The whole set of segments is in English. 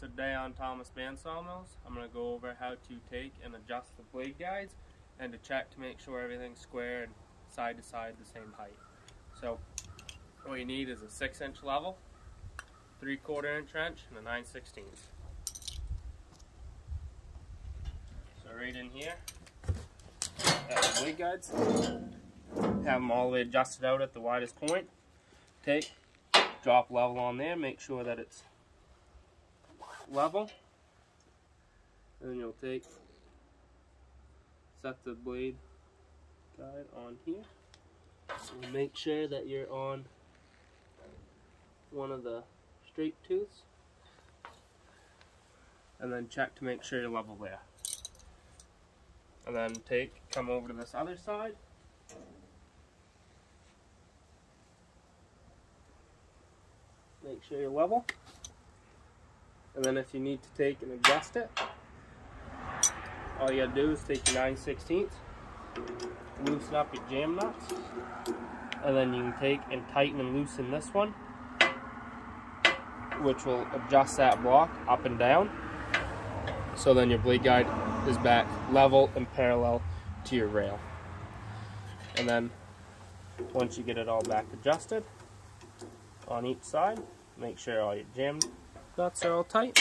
Today on Thomas Bandsaw Mills, I'm going to go over how to take and adjust the blade guides and to check to make sure everything's square and side to side the same height. So what you need is a 6 inch level, 3 quarter inch wrench, and a 9 16 So right in here, the blade guides, have them all the way adjusted out at the widest point. Take, drop level on there, make sure that it's level. And you'll take, set the blade guide on here. Make sure that you're on one of the straight tooths. And then check to make sure you're level there. And then take, come over to this other side. Make sure you're level. And then if you need to take and adjust it, all you gotta do is take your 9 16 loosen up your jam nuts, and then you can take and tighten and loosen this one, which will adjust that block up and down. So then your blade guide is back level and parallel to your rail. And then once you get it all back adjusted on each side, make sure all your jam nuts are all tight.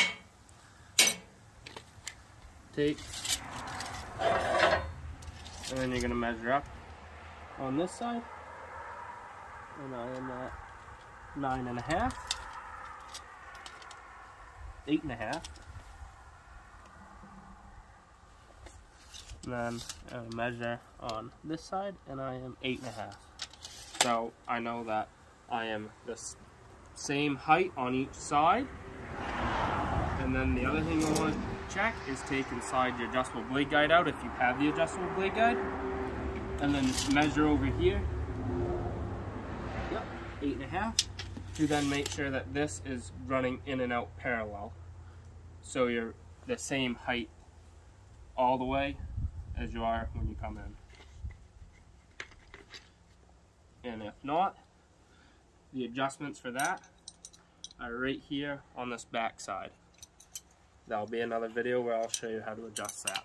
Take, and then you're going to measure up on this side. And I am at nine and a half, eight and a half. And then I measure on this side, and I am eight and a half. So I know that I am the same height on each side. And then the other thing I want to check is take inside your adjustable blade guide out if you have the adjustable blade guide. And then measure over here. Yep, eight and a half. To then make sure that this is running in and out parallel. So you're the same height all the way as you are when you come in. And if not, the adjustments for that are right here on this back side. That'll be another video where I'll show you how to adjust that.